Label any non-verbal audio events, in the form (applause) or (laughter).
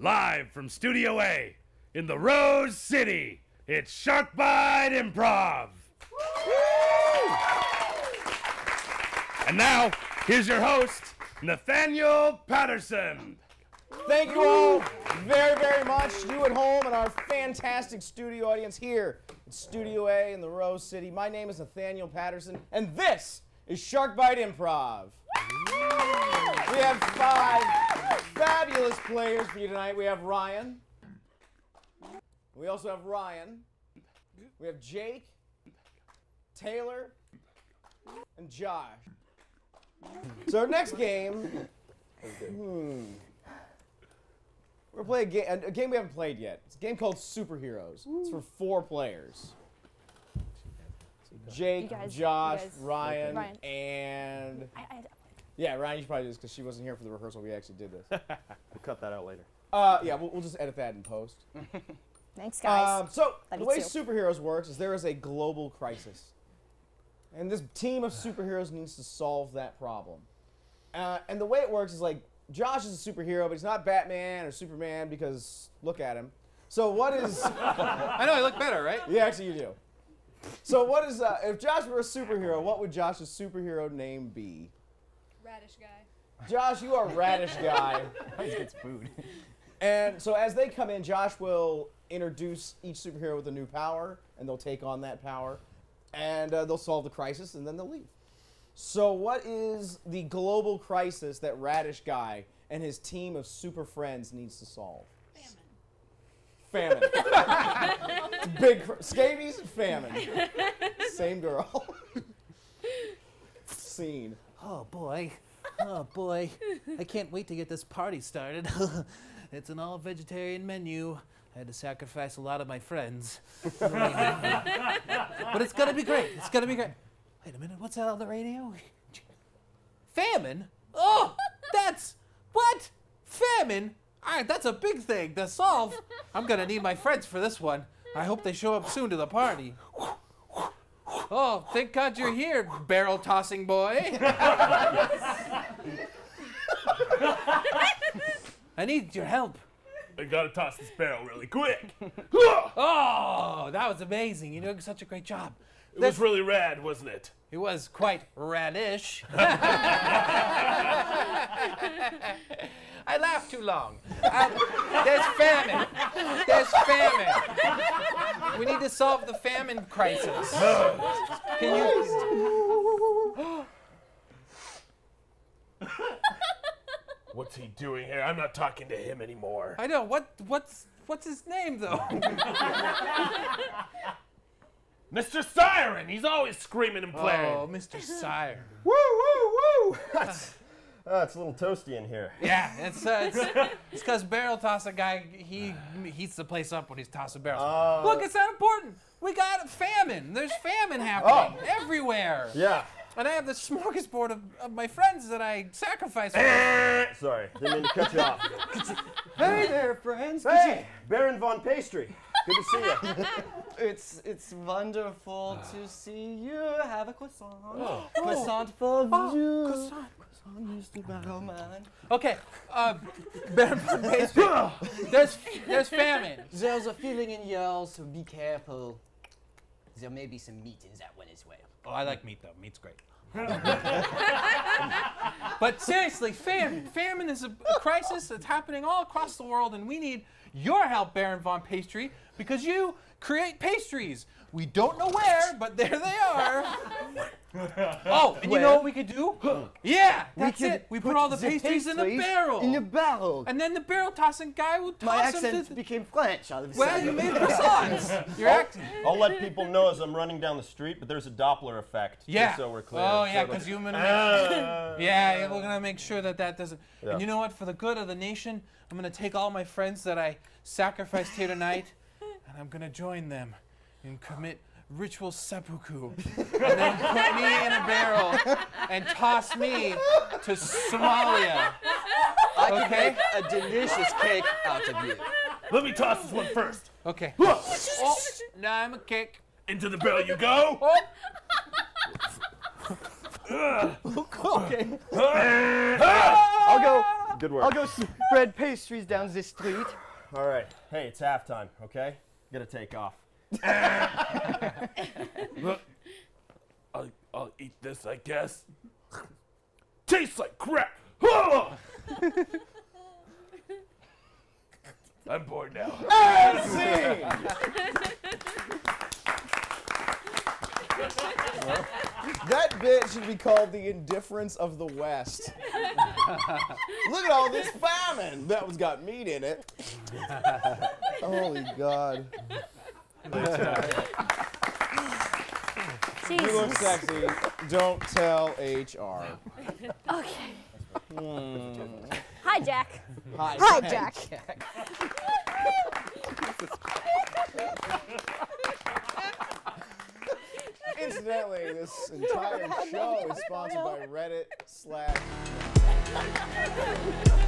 Live from Studio A in the Rose City, it's Sharkbite Improv. And now, here's your host, Nathaniel Patterson. Thank you all very, very much. You at home and our fantastic studio audience here at Studio A in the Rose City. My name is Nathaniel Patterson, and this is Sharkbite Improv. We have five fabulous players for you tonight. We have Ryan. We also have Ryan. We have Jake, Taylor, and Josh. So our next game. Hmm. We're playing a game, a game we haven't played yet. It's a game called Superheroes. It's for four players. Jake, guys- Josh, Ryan, Ryan. and I, I, yeah, Ryan. You should probably do this because she wasn't here for the rehearsal. We actually did this. (laughs) We'll cut that out later. Uh, yeah, we'll, we'll just edit that in post. (laughs) thanks, guys. Um, so Love the way too. superheroes works is there is a global crisis, and this team of superheroes needs to solve that problem. Uh, and the way it works is like Josh is a superhero, but he's not Batman or Superman because look at him. So what is? (laughs) I know I look better, right? yeah, actually you do. So what is? Uh, if Josh were a superhero, what would Josh's superhero name be? Radish guy. Josh, you are radish (laughs) guy. He gets food. And so as they come in, Josh will introduce each superhero with a new power, and they'll take on that power, and uh, they'll solve the crisis, and then they'll leave. So, what is the global crisis that Radish Guy and his team of super friends needs to solve? Famine. It's (laughs) a big cr- scabies and famine. (laughs) Same girl. Scene. Oh boy. Oh boy. I can't wait to get this party started. (laughs) it's an all vegetarian menu. I had to sacrifice a lot of my friends. (laughs) but it's gonna be great. It's gonna be great. Wait a minute, what's that on the radio? Famine? Oh, that's what? Famine? All right, that's a big thing to solve. I'm gonna need my friends for this one. I hope they show up soon to the party. Oh, thank God you're here, barrel tossing boy. I need your help. I gotta toss this barrel really quick. Oh, that was amazing. You're doing such a great job. It was really rad, wasn't it? It was quite radish. I laughed too long. Um, there's famine. There's famine. We need to solve the famine crisis. (laughs) Can you? (gasps) What's he doing here? I'm not talking to him anymore. I know what. What's what's his name though? (laughs) Mr. Siren! He's always screaming and playing. Oh, Mr. Siren. Woo, woo, woo! (laughs) That's, uh, it's a little toasty in here. (laughs) Yeah, it's uh, it's (laughs) it's because barrel tosser guy he heats the place up when he's tossing barrels. Uh, Look, it's not important. We got famine. There's famine happening everywhere. Yeah. And I have the smorgasbord of, of my friends that I sacrifice for. (laughs) Sorry, didn't mean to cut you off. Hey there, friends. Hey, Baron von Pastry. Good to see you. It's it's wonderful to see you. Have a croissant. Croissant for you. croissant. Croissant, Mr. Barrowman. Okay, uh, Baron von Pastry. There's there's famine. There's a feeling in y'all, so be careful. There may be some meat in that one as well. Oh, I like meat though. Meat's great. (laughs) but seriously, famine. Famine is a, a crisis that's happening all across the world, and we need your help, Baron von Pastry, because you create pastries. We don't know where, but there they are. (laughs) (laughs) oh, and you know what we could do? (gasps) yeah, that's could it. We put, all the, the pastries, in the barrel. In the barrel. and then the barrel tossing guy will toss My them to accent the- became French all of a Well, you made croissants. (laughs) You're acting. I'll let people know as I'm running down the street, but there's a Doppler effect. just Yeah. so we're clear. Oh yeah, So, because you're gonna uh, (laughs) yeah, yeah, we're gonna make sure that that doesn't. Yeah. And you know what? For the good of the nation, I'm gonna take all my friends that I sacrificed here tonight, and I'm gonna join them and commit ritual seppuku, and then put me in a barrel and toss me to Somalia. I could Okay. make a delicious cake out of you. Let me toss this one first. Okay. Oh, now I'm a kick. Into the barrel you go. Oh, Okay. I'll go Good work. I'll go spread pastries down the street. All right. Hey, it's halftime, okay? Gotta take off. Look, (laughs) I'll, I'll eat this, I guess. Tastes like crap. (laughs) I'm bored now. (laughs) That bit should be called the indifference of the West. Look at all this famine. That one's got meat in it. Holy God. You look sexy. Don't tell HR. Okay. Hmm. Hi, Jack. Hi. Hi, Jack. Incidentally, this entire show is sponsored by Reddit slash. (laughs)